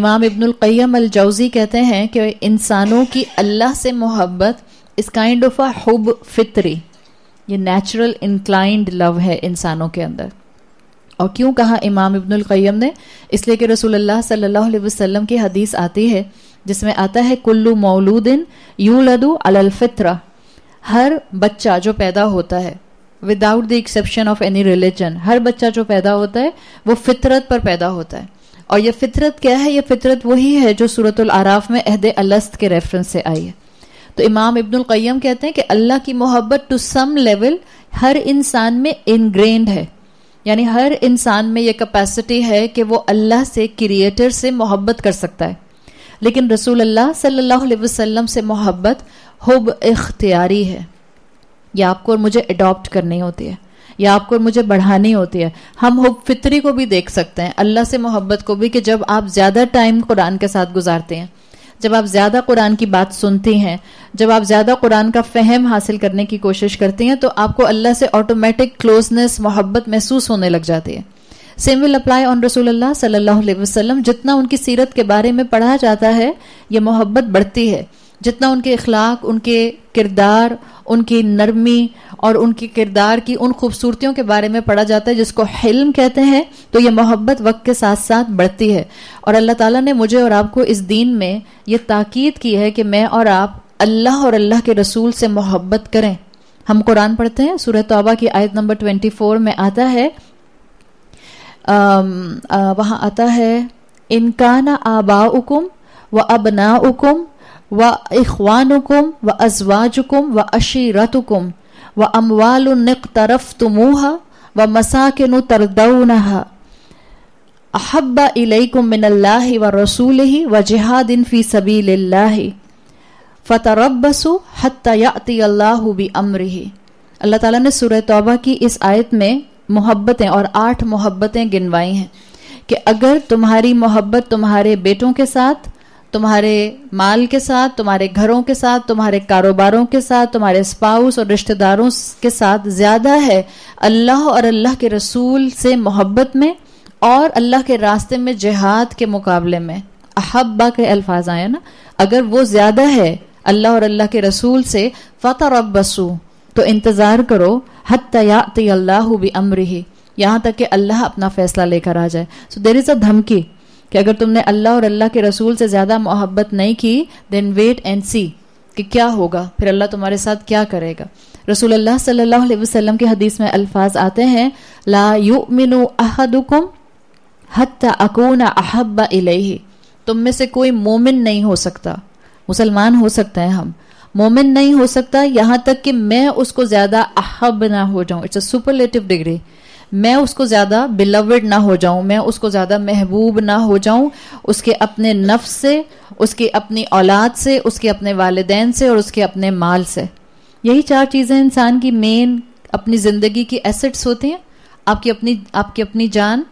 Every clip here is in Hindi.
इमाम इब्नुल कय्यम अल जौजी कहते हैं कि इंसानों की अल्लाह से मोहब्बत इस काइंड ऑफ़ अ हुब फित्री ये नेचुरल इंक्लाइंड लव है इंसानों के अंदर। और क्यों कहा इमाम इब्नुल कय्यम ने? इसलिए कि रसूलुल्लाह सल्लल्लाहु अलैहि वसल्लम की हदीस आती है, जिसमें आता है, कुल्लू मौलूदिन यूलदु अलल फित्रा, हर बच्चा जो पैदा होता है without the exception of any religion हर बच्चा जो पैदा होता है, वो फितरत पर पैदा होता है। और ये फितरत क्या है? ये फितरत वही है जो सूरतुल आराफ में अहद अलस्त के रेफरेंस से आई है। तो इमाम इब्नुल कय्यम कहते हैं कि अल्लाह की मोहब्बत टू सम लेवल हर इंसान में इनग्रेन्ड है। यानी हर इंसान में यह कैपेसिटी है कि वो अल्लाह से क्रिएटर से मोहब्बत कर सकता है। लेकिन रसूल अल्लाह सल्लल्लाहु अलैहि वसल्लम से मोहब्बत हुब इख्तियारी है। या आपको और मुझे अडॉप्ट करनी होती है। या आपको मुझे बढ़ानी होती है। हम हुब फितरी को भी देख सकते हैं, अल्लाह से मोहब्बत को भी कि जब आप ज़्यादा टाइम कुरान के साथ गुजारते हैं, जब आप ज़्यादा कुरान की बात सुनती हैं, जब आप ज़्यादा कुरान का फहम हासिल करने की कोशिश करती हैं तो आपको अल्लाह से ऑटोमेटिक क्लोजनेस मोहब्बत महसूस होने लग जाती है। सेम विल अप्लाई ऑन रसूल सल्लल्लाहु अलैहि वसल्लम। जितना उनकी सीरत के बारे में पढ़ा जाता है, ये मोहब्बत बढ़ती है। जितना उनके अखलाक उनके किरदार, उनकी नरमी और उनके किरदार की उन खूबसूरतियों के बारे में पढ़ा जाता है, जिसको हिल्म कहते हैं तो ये मोहब्बत वक्त के साथ साथ बढ़ती है। और अल्लाह ताला ने मुझे और आपको इस दीन में ये ताकीद की है कि मैं और आप अल्लाह और अल्लाह के रसूल से मोहब्बत करें। हम कुरान पढ़ते हैं, सूरह तौबा की आयत नंबर ट्वेंटी फोर में आता है। वहाँ आता है इनकाना आबा उकुम व अबना उकुम व इखवानुकुम व अजवाजुकुम व अशीरतुकुम व अमवाल तरफ़ तुमुहा व मसाकिन तरदौनहा अहब्बा इलैकुम मिनल्लाहि व रसूलिहि व जिहादिन फ़ी सबीलिल्लाहि। फतरब्बसु हत्ता याति अल्लाहु बि अमरिहि। अल्लाह ताला ने सूरह तौबा की इस आयत में मोहब्बतें और आठ मोहब्बतें गिनवाई हैं कि अगर तुम्हारी मोहब्बत तुम्हारे बेटों के साथ तुम्हारे माल के साथ, तुम्हारे घरों के साथ, तुम्हारे कारोबारों के साथ, तुम्हारे स्पाउस और रिश्तेदारों के साथ ज़्यादा है अल्लाह और अल्लाह के रसूल से मोहब्बत में और अल्लाह के रास्ते में जिहाद के मुकाबले में। अहब्बा के अल्फाज आए ना? अगर वो ज़्यादा है अल्लाह और अल्लाह के रसूल से फतर बसू तो इंतज़ार करो हत्याती अल्लाह भी अमरी यहाँ तक कि अल्लाह अपना फैसला लेकर आ जाए। सो देर इज़ अ धमकी। कि अगर तुमने अल्लाह और अल्लाह के रसूल से ज़्यादा मोहब्बत नहीं की देन वेट एंड सी कि क्या होगा, फिर अल्लाह तुम्हारे साथ क्या करेगा। रसूल अल्लाह सल्लल्लाहु अलैहि वसल्लम के हदीस में अल्फाज आते हैं, ला युमिनु अहदुकुम हत्ता अकूना अहब्बा इलैहि। तुम में से कोई मोमिन नहीं हो सकता। मुसलमान हो सकते हैं हम। मोमिन नहीं हो सकता यहाँ तक कि मैं उसको ज़्यादा अहब ना हो जाऊँ। इट्स अ सुपरलेटिव डिग्री मैं उसको ज़्यादा बिलवड ना हो जाऊँ, मैं उसको ज़्यादा महबूब ना हो जाऊँ, उसके अपने नफ्स से, उसके अपनी औलाद से, उसके अपने वालदेन से और उसके अपने माल से। यही चार चीज़ें इंसान की। मेन अपनी ज़िंदगी की एसेट्स होती हैं। आपकी अपनी आपकी अपनी जान,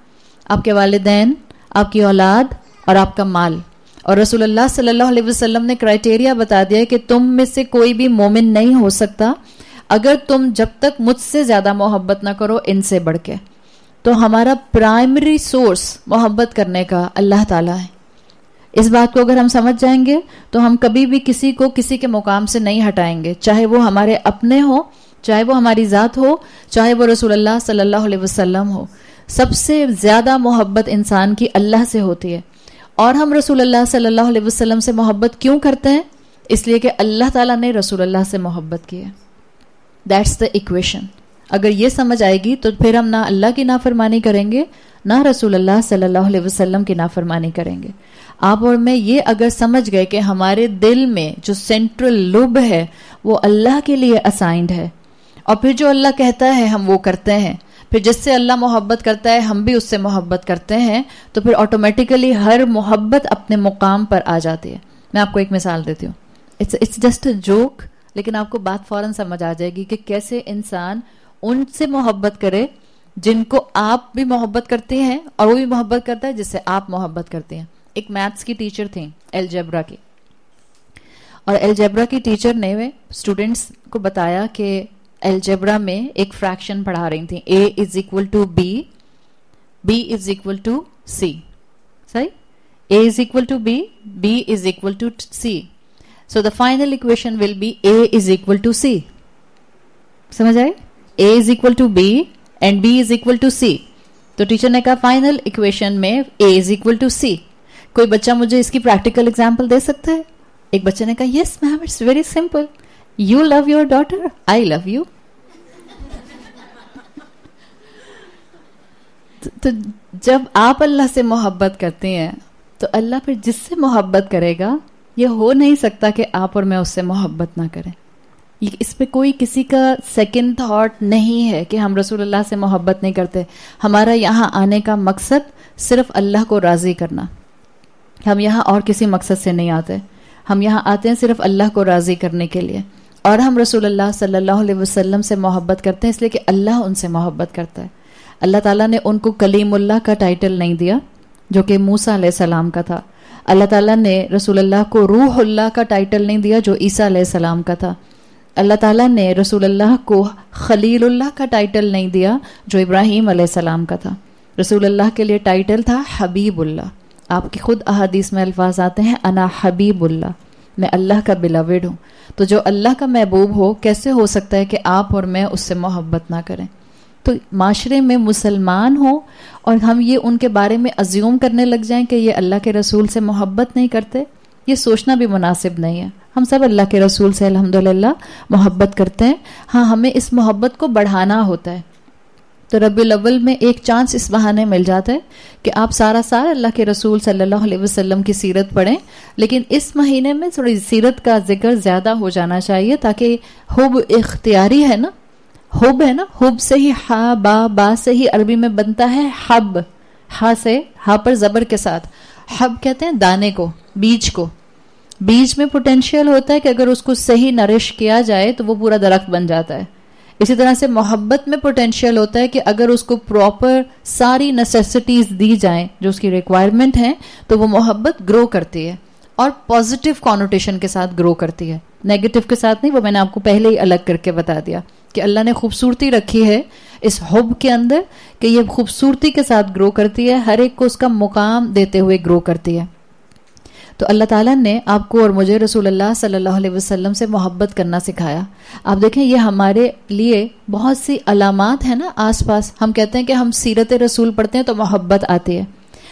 आपके वालदेन, आपकी औलाद और आपका माल। और रसूलुल्लाह सल्लल्लाहु अलैहि वसल्लम ने क्राइटेरिया बता दिया है कि तुम में से कोई भी मोमिन नहीं हो सकता अगर तुम जब तक मुझसे ज़्यादा मोहब्बत ना करो इनसे बढ़ के तो हमारा प्राइमरी सोर्स मोहब्बत करने का अल्लाह ताला है। इस बात को अगर हम समझ जाएँगे तो हम कभी भी किसी को किसी के मुकाम से नहीं हटाएँगे। चाहे वो हमारे अपने हो, चाहे वो हमारी जात हो, चाहे वो रसूलुल्लाह सल्लल्लाहु अलैहि वसल्लम हो। सबसे ज़्यादा मोहब्बत इंसान की अल्लाह से होती है। और हम रसूलुल्लाह सल्लल्लाहु अलैहि वसल्लम से मोहब्बत क्यों करते हैं? इसलिए कि अल्लाह ताला ने रसूलुल्लाह से मोहब्बत की है। दैट्स द इक्वेशन अगर ये समझ आएगी तो फिर हम ना अल्लाह की नाफरमानी करेंगे, ना रसूल अल्लाह सल्लल्लाहु अलैहि वसल्लम की नाफरमानी करेंगे। आप और मैं ये अगर समझ गए कि हमारे दिल में जो सेंट्रल लुब है, वो अल्लाह के लिए असाइंड है। और फिर जो अल्लाह कहता है, हम वो करते हैं। फिर जिससे अल्लाह मोहब्बत करता है, हम भी उससे मोहब्बत करते हैं तो फिर ऑटोमेटिकली हर मोहब्बत अपने मुकाम पर आ जाती है। मैं आपको एक मिसाल देती हूँ। It's it's just a joke लेकिन आपको बात फ़ौरन समझ आ जाएगी कि कैसे इंसान उनसे मोहब्बत करे जिनको आप भी मोहब्बत करते हैं और वो भी मोहब्बत करता है जिससे आप मोहब्बत करते हैं। एक मैथ्स की टीचर थी एलजेब्रा की। और एलजेब्रा की टीचर ने वे स्टूडेंट्स को बताया कि एलजेब्रा में एक फ्रैक्शन पढ़ा रही थी। A is equal to B B is equal to C सही? A is equal to B, B is equal to C. So, the final equation will be A is equal to C. समझ आए? A is equal to B and B is equal to C तो टीचर ने कहा फाइनल इक्वेशन में A is equal to C कोई बच्चा मुझे इसकी प्रैक्टिकल एग्ज़ाम्पल दे सकता है? एक बच्चे ने कहा yes ma'am it's very simple you love your daughter I love you तो जब आप अल्लाह से मोहब्बत करते हैं तो अल्लाह फिर जिससे मोहब्बत करेगा ये हो नहीं सकता कि आप और मैं उससे मोहब्बत ना करें। इस पे कोई किसी का सेकंड थॉट नहीं है कि हम रसूलुल्लाह से मोहब्बत नहीं करते। हमारा यहाँ आने का मकसद सिर्फ़ अल्लाह को राज़ी करना। हम यहाँ और किसी मकसद से नहीं आते। हम यहाँ आते हैं सिर्फ़ अल्लाह को राज़ी करने के लिए। और हम रसूलुल्लाह सल्लल्लाहु अलैहि वसल्लम से मोहब्बत करते हैं इसलिए कि अल्लाह उनसे मोहब्बत करता है। अल्लाह ताला ने उनको कलीमुल्लाह का टाइटल नहीं दिया, जो कि मूसा सलाम का था। अल्लाह ताला ने रसूलुल्लाह को रूहुल्लाह का टाइटल नहीं दिया, जो ईसा सलाम का था। अल्लाह ताला ने रसूलुल्लाह को खलीलुल्लाह का टाइटल नहीं दिया, जो इब्राहिम सलाम का था। रसूलुल्लाह के लिए टाइटल था हबीबुल्लाह। आपकी खुद अहादीस में अल्फाज आते हैं, अना हबीबुल्ला मैं अल्लाह का बिलाविड हूँ। तो जो अल्लाह का महबूब हो, कैसे हो सकता है कि आप और मैं उससे मोहब्बत ना करें? तो माशरे में मुसलमान हो और हम ये उनके बारे में अज्यूम करने लग जाएँ कि ये अल्लाह के रसूल से मोहब्बत नहीं करते, ये सोचना भी मुनासिब नहीं है। हम सब अल्लाह के रसूल से अल्हम्दुलिल्लाह मोहब्बत करते हैं। हाँ हमें इस मोहब्बत को बढ़ाना होता है। तो रबी अव्वल में एक चांस इस बहाने मिल जाता है कि आप सारा साल अल्लाह के रसूल सल्लल्लाहु अलैहि वसल्लम की सीरत पढ़ें, लेकिन इस महीने में थोड़ी सीरत का ज़िक्र ज़्यादा हो जाना चाहिए ताकि हुब इख्तियारी है ना? हुब है ना? हुब से ही हा, बा बा से ही अरबी में बनता है हब। हा से, हा पर जबर के साथ। हब कहते हैं दाने को, बीज को। बीज में पोटेंशियल होता है कि अगर उसको सही नरिश किया जाए तो वो पूरा दरख्त बन जाता है। इसी तरह से मोहब्बत में पोटेंशियल होता है कि अगर उसको प्रॉपर सारी नेसेसिटीज दी जाए, जो उसकी रिक्वायरमेंट है तो वो मोहब्बत ग्रो करती है। और पॉजिटिव कॉनोटेशन के साथ ग्रो करती है। नेगेटिव के साथ नहीं, वो मैंने आपको पहले ही अलग करके बता दिया। कि अल्लाह ने खूबसूरती रखी है इस हब के अंदर कि ये खूबसूरती के साथ ग्रो करती है, हर एक को उसका मुकाम देते हुए ग्रो करती है। तो अल्लाह ताला ने आपको और मुझे रसूलुल्लाह सल्लल्लाहु अलैहि वसल्लम से मोहब्बत करना सिखाया। आप देखें, ये हमारे लिए बहुत सी अलामत है ना आसपास। हम कहते हैं कि हम सीरत रसूल पढ़ते हैं तो मोहब्बत आती है।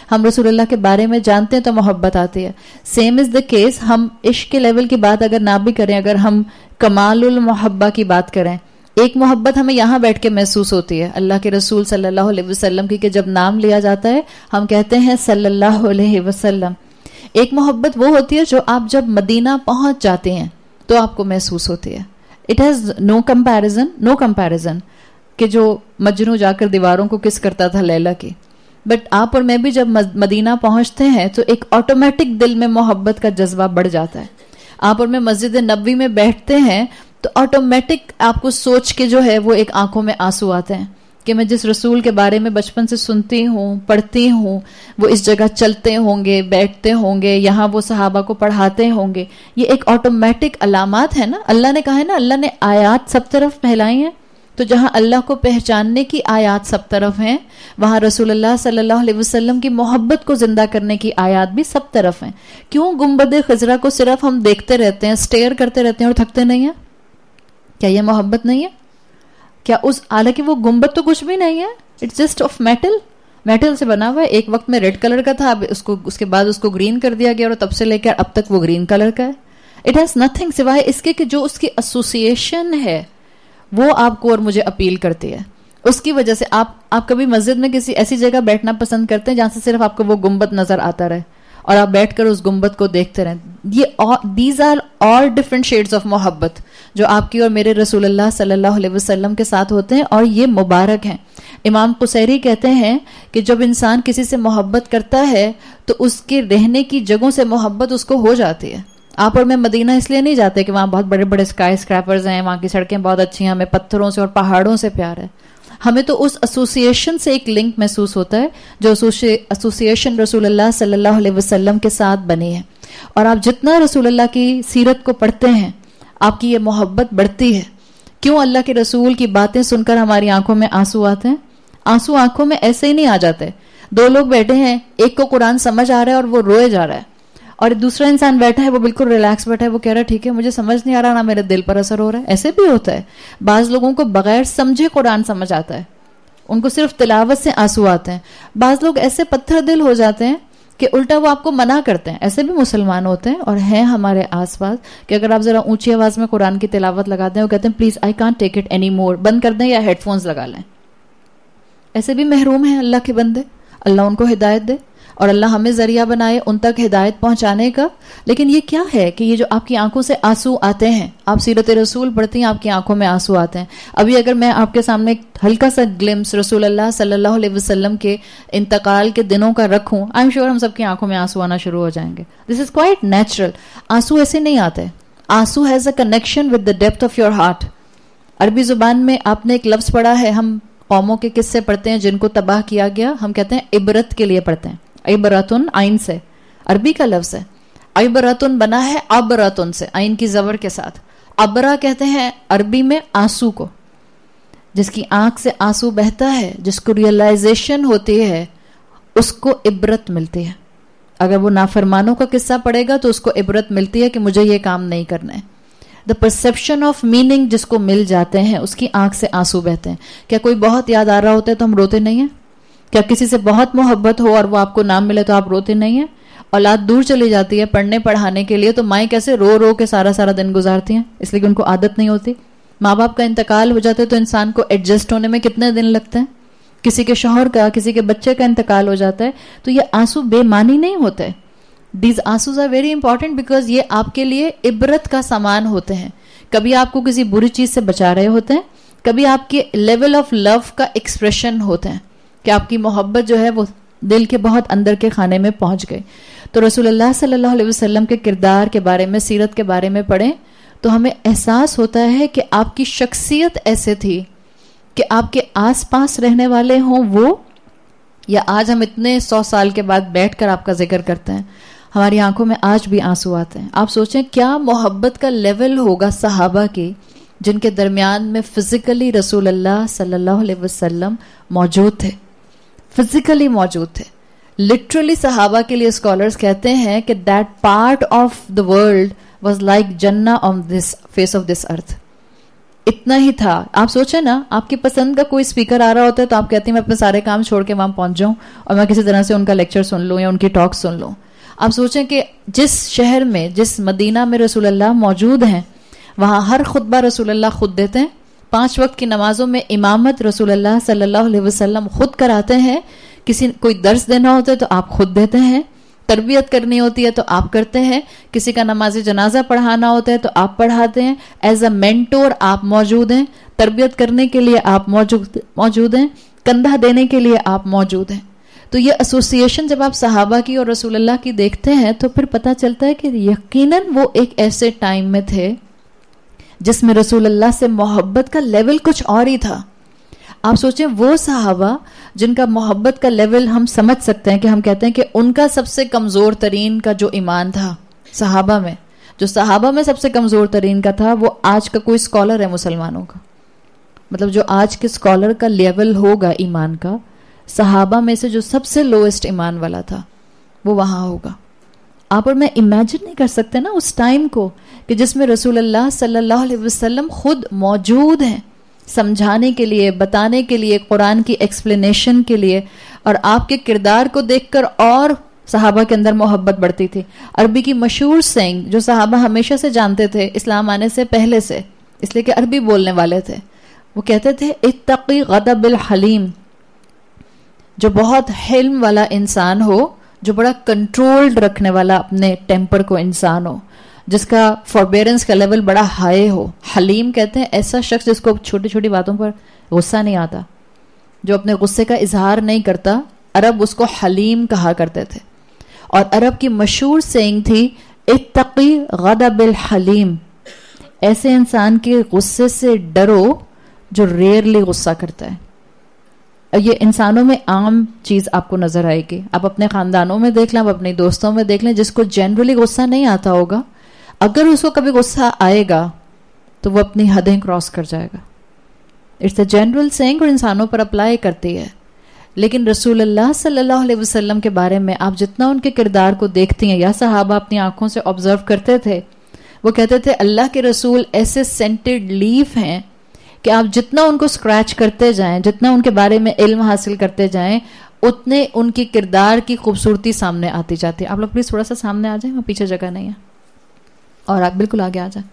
हम रसूलुल्लाह के बारे में जानते हैं तो मोहब्बत आती है। सेम इज़ द केस हम इश्क के लेवल की बात अगर ना भी करें, अगर हम कमालुल मोहब्बा की बात करें एक मोहब्बत हमें यहाँ बैठ के महसूस होती है। अल्लाह के रसूल सल्लल्लाहु अलैहि वसल्लम की कि जब नाम लिया जाता है, हम कहते हैं सल्लल्लाहु अलैहि वसल्लम। एक मोहब्बत वो होती है जो आप जब मदीना पहुँच जाते हैं तो आपको महसूस होती है। It has no comparison no comparison कि जो मजनू जाकर दीवारों को किस करता था लैला की। बट आप और मैं भी जब मदीना पहुँचते हैं तो एक ऑटोमेटिक दिल में मोहब्बत का जज्बा बढ़ जाता है। आप और मैं मस्जिद नबी में बैठते हैं तो ऑटोमेटिक आपको सोच के जो है वो एक आँखों में आँसू आते हैं कि मैं जिस रसूल के बारे में बचपन से सुनती हूँ, पढ़ती हूँ, वो इस जगह चलते होंगे, बैठते होंगे, यहाँ वो सहाबा को पढ़ाते होंगे, ये एक ऑटोमेटिक अलामत है ना? अल्लाह ने कहा है ना, अल्लाह ने आयात सब तरफ़ फैलाई हैं। तो जहाँ अल्लाह को पहचानने की आयात सब तरफ़ हैं, वहाँ रसूलुल्लाह सल्लल्लाहु अलैहि वसल्लम की मोहब्बत को ज़िंदा करने की आयात भी सब तरफ़ हैं। क्यों गुंबद खजरा को सिर्फ़ हम देखते रहते हैं स्टेयर करते रहते हैं और थकते नहीं हैं? क्या यह मोहब्बत नहीं है? क्या उस हालाँकि वो गुंबद तो कुछ भी नहीं है? It's just of metal metal से बना हुआ है। एक वक्त में रेड कलर का था, अब उसको, उसके बाद उसको ग्रीन कर दिया गया और तब से लेकर अब तक वो ग्रीन कलर का है। इट हैज़ नथिंग सिवाय इसके कि जो उसकी एसोसिएशन है, वो आपको और मुझे अपील करती है। उसकी वजह से आप आप कभी मस्जिद में किसी ऐसी जगह बैठना पसंद करते हैं जहाँ से सिर्फ़ आपको वो गुंबद नज़र आता रहे। और आप बैठकर उस गुंबद को देखते रहें। ये these are all different shades of मोहब्बत जो आपकी और मेरे रसूलुल्लाह सल्लल्लाहु अलैहि वसल्लम के साथ होते हैं और ये मुबारक हैं। इमाम कुसैरी कहते हैं कि जब इंसान किसी से मोहब्बत करता है तो उसके रहने की जगहों से मोहब्बत उसको हो जाती है। आप और मैं मदीना इसलिए नहीं जाते कि वहाँ बहुत बड़े बड़े स्काई स्क्रैपर्स हैं, वहाँ की सड़कें बहुत अच्छी हैं, हमें पत्थरों से और पहाड़ों से प्यार है। हमें तो उस एसोसिएशन से एक लिंक महसूस होता है, जो एसोसिएशन रसूलुल्लाह सल्लल्लाहु अलैहि वसल्लम के साथ बनी है। और आप जितना रसूलुल्लाह की सीरत को पढ़ते हैं, आपकी ये मोहब्बत बढ़ती है। क्यों अल्लाह के रसूल की बातें सुनकर हमारी आँखों में आँसू आते हैं? आँसू आँखों में ऐसे ही नहीं आ जाते। दो लोग बैठे हैं, एक को कुरान समझ आ रहा है और वो रोए जा रहा है। और दूसरा इंसान बैठा है, वो बिल्कुल रिलैक्स बैठा है, वो कह रहा है, ठीक है, मुझे समझ नहीं आ रहा ना मेरे दिल पर असर हो रहा है। ऐसे भी होता है। बाज लोगों को बगैर समझे कुरान समझ आता है। उनको सिर्फ़ तिलावत से आँसू आते हैं। बाज लोग ऐसे पत्थर दिल हो जाते हैं कि उल्टा वो आपको मना करते हैं। ऐसे भी मुसलमान होते हैं और हैं हमारे आसपास कि अगर आप जरा ऊँची आवाज़ में कुरान की तिलावत लगा दें वो कहते हैं please I can't take it any more बंद कर दें या हेडफोन्स लगा लें। ऐसे भी महरूम हैं अल्लाह के बंदे। अल्लाह उनको हिदायत दे। और अल्लाह हमें ज़रिया बनाए उन तक हिदायत पहुँचाने का। लेकिन ये क्या है कि ये जो आपकी आँखों से आँसू आते हैं, आप सीरत रसूल पढ़ती हैं, आपकी आँखों में आँसू आते हैं। अभी अगर मैं आपके सामने एक हल्का सा ग्लिम्स रसूल अल्लाह सल्लल्लाहु अलैहि वसल्लम के इंतकाल के दिनों का रखूँ, आई एम श्योर हम सबकी आँखों में आँसू आना शुरू हो जाएँगे। दिस इज़ क्वाइट नेचुरल आँसू ऐसे नहीं आते। आँसू has a connection with the depth of your heart अरबी ज़ुबान में आपने एक लफ्ज पढ़ा है, हम कौमों के किस्से पढ़ते हैं जिनको तबाह किया गया, हम कहते हैं इबरत के लिए पढ़ते हैं। इबरतुन आइन से, अरबी का लफ्ज है। इबरतुन बना है अबरतुन से, आइन की जबर के साथ। अबरा कहते हैं अरबी में आँसू को, जिसकी आँख से आँसू बहता है, जिसको रियलाइजेशन होती है, उसको इबरत मिलती है। अगर वो नाफरमानों का किस्सा पड़ेगा तो उसको इबरत मिलती है कि मुझे ये काम नहीं करना है। द परसेप्शन ऑफ़ मीनिंग जिसको मिल जाते हैं, उसकी आँख से आँसू बहते हैं। क्या कोई बहुत याद आ रहा होता है तो हम रोते नहीं है? क्या किसी से बहुत मोहब्बत हो और वो आपको नाम मिले तो आप रोते नहीं है? औलाद दूर चली जाती है पढ़ने पढ़ाने के लिए तो माए कैसे रो रो के सारा सारा दिन गुजारती हैं? इसलिए उनको आदत नहीं होती। माँ बाप का इंतकाल हो जाता है तो इंसान को एडजस्ट होने में कितने दिन लगते हैं? किसी के शोहर का, किसी के बच्चे का इंतकाल हो जाता है तो ये आँसू बेमानी नहीं होते। दीज आंसूज आर वेरी इंपॉर्टेंट बिकॉज़ ये आपके लिए इबरत का सामान होते हैं। कभी आपको किसी बुरी चीज़ से बचा रहे होते हैं? कभी आपके लेवल ऑफ़ लव का एक्सप्रेशन होते हैं। कि आपकी मोहब्बत जो है वो दिल के बहुत अंदर के खाने में पहुँच गई। तो रसूलुल्लाह सल्लल्लाहु अलैहि वसल्लम के किरदार के बारे में, सीरत के बारे में पढ़ें तो हमें एहसास होता है कि आपकी शख्सियत ऐसे थी कि आपके आसपास रहने वाले हों वो, या आज हम इतने सौ साल के बाद बैठकर आपका ज़िक्र करते हैं। हमारी आँखों में आज भी आँसू आते हैं। आप सोचें, क्या मोहब्बत का लेवल होगा सहाबा की, जिनके दरमियान में फिजिकली रसूल अल्लाह सल्लल्लाहु अलैहि वसल्लम मौजूद थे? फिजिकली मौजूद थे। लिटरली सहाबा के लिए स्कॉलर्स कहते हैं कि that part of the world was like जन्ना on this face of this earth इतना ही था। आप सोचे ना, आपकी पसंद का कोई स्पीकर आ रहा होता है तो आप कहते हैं, मैं अपने सारे काम छोड़ के वहाँ पहुँच जाऊँ और मैं किसी तरह से उनका लेक्चर सुन लूँ या उनकी टॉक सुन लूँ। आप सोचें कि जिस शहर में, जिस मदीना में रसूलुल्लाह मौजूद हैं, वहाँ हर खुतबा रसूलुल्लाह खुद देते हैं। पाँच वक्त की नमाजों में इमामत रसूलुल्लाह सल्लल्लाहु अलैहि वसल्लम खुद कराते हैं। किसी कोई दर्श देना होता है तो आप खुद देते हैं। तरबियत करनी होती है तो आप करते हैं। किसी का नमाज़ जनाजा पढ़ाना होता है तो आप पढ़ाते हैं। एज अ मेंटोर आप मौजूद हैं। तरबियत करने के लिए आप मौजूद मौजूद हैं। कंधा देने के लिए आप मौजूद हैं। तो ये एसोसिएशन जब आप सहाबा की और रसूलुल्लाह की देखते हैं तो फिर पता चलता है कि यकीनन वो एक ऐसे टाइम में थे जिसमें रसूलुल्लाह से मोहब्बत का लेवल कुछ और ही था। आप सोचें, वो सहाबा जिनका मोहब्बत का लेवल हम समझ सकते हैं कि हम कहते हैं कि उनका सबसे कमज़ोर तरीन का जो ईमान था सहाबा में, जो सहाबा में सबसे कमज़ोर तरीन का था, वो आज का कोई स्कॉलर है मुसलमानों का। मतलब जो आज के स्कॉलर का लेवल होगा ईमान का, सहाबा में से जो सबसे लोएस्ट ईमान वाला था, वो वहाँ होगा। आप और मैं इमेजिन नहीं कर सकते ना उस टाइम को कि जिसमें रसूल अल्लाह सल्लल्लाहु अलैहि वसल्लम खुद मौजूद हैं, समझाने के लिए, बताने के लिए, कुरान की एक्सप्लेनेशन के लिए, और आपके किरदार को देखकर और सहाबा के अंदर मोहब्बत बढ़ती थी। अरबी की मशहूर सेंग जो सहाबा हमेशा से जानते थे, इस्लाम आने से पहले से, इसलिए कि अरबी बोलने वाले थे, वो कहते थे इतकी गदबिल हलीम जो बहुत हिल्म वाला इंसान हो जो बड़ा कंट्रोल्ड रखने वाला अपने टेम्पर को इंसान हो, जिसका फॉरबेरेंस का लेवल बड़ा हाई हो। हलीम कहते हैं, ऐसा शख्स जिसको छोटी छोटी बातों पर गुस्सा नहीं आता, जो अपने गुस्से का इजहार नहीं करता, अरब उसको हलीम कहा करते थे। और अरब की मशहूर सेंग थी इतकी गदबिल हलीम। ऐसे इंसान के गुस्से से डरो, जो रेयरली गुस्सा करता है। ये इंसानों में आम चीज़ आपको नज़र आएगी। आप अपने खानदानों में देख लें, आप अपने दोस्तों में देख लें, जिसको जनरली गुस्सा नहीं आता होगा। अगर उसको कभी गुस्सा आएगा तो वो अपनी हदें क्रॉस कर जाएगा। इट्स अ जनरल सेंग और इंसानों पर अप्लाई करती है। लेकिन रसूलुल्लाह सल्लल्लाहु अलैहि वसल्लम के बारे में आप जितना उनके किरदार को देखती हैं, या सहाबा अपनी आँखों से ऑब्ज़र्व करते थे, वो कहते थे, अल्लाह के रसूल ऐसे सेंटेड लीफ हैं कि आप जितना उनको स्क्रैच करते जाएँ, जितना उनके बारे में इल्म हासिल करते जाएँ, उतने उनकी किरदार की खूबसूरती सामने आती जाती है। आप लोग प्लीज़ थोड़ा सा सामने आ जाए, वहाँ पीछे जगह नहीं है। और आप बिल्कुल आगे आ जाए।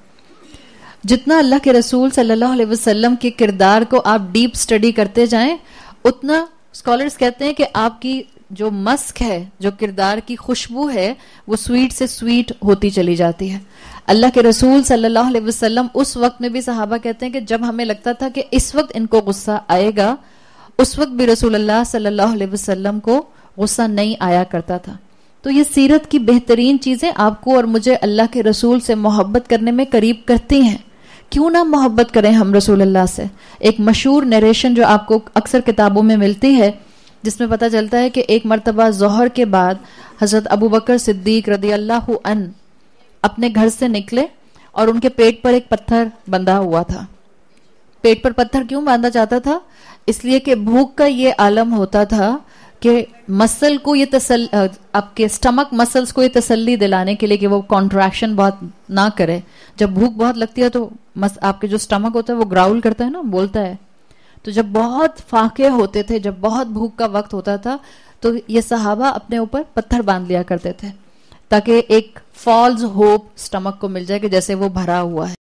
जितना अल्लाह के रसूल सल्लल्लाहु अलैहि वसल्लम के किरदार को आप डीप स्टडी करते जाएँ, उतना स्कॉलर्स कहते हैं कि आपकी जो मस्क है, जो किरदार की खुशबू है, वो स्वीट से स्वीट होती चली जाती है। अल्लाह के रसूल सल्लल्लाहु अलैहि वसल्लम उस वक्त में भी सहाबा कहते हैं कि जब हमें लगता था कि इस वक्त इनको गुस्सा आएगा, उस वक्त भी रसूल अल्लाह सल्लल्लाहु अलैहि वसल्लम को गुस्सा नहीं आया करता था। तो ये सीरत की बेहतरीन चीज़ें आपको और मुझे अल्लाह के रसूल से मोहब्बत करने में करीब करती हैं। क्यों ना मोहब्बत करें हम रसूल अल्लाह से? एक मशहूर नरेशन जो आपको अक्सर किताबों में मिलती है, जिसमें पता चलता है कि एक मरतबा जहर के बाद हज़रत अबू बकर सिद्दीक रदी अल्लाह अन अपने घर से निकले और उनके पेट पर एक पत्थर बंधा हुआ था। पेट पर पत्थर क्यों बांधा जाता था? इसलिए कि भूख का ये आलम होता था कि मसल को ये तसल आपके स्टमक मसल्स को ये तसल्ली दिलाने के लिए कि वो कॉन्ट्रैक्शन बहुत ना करे। जब भूख बहुत लगती है तो मस, आपके जो स्टमक होता है वो ग्राउल करता है ना बोलता है। तो जब बहुत फाके होते थे जब बहुत भूख का वक्त होता था तो ये सहाबा अपने ऊपर पत्थर बाँध लिया करते थे। ताकि एक फॉल्स होप स्टमक को मिल जाए कि जैसे वो भरा हुआ है।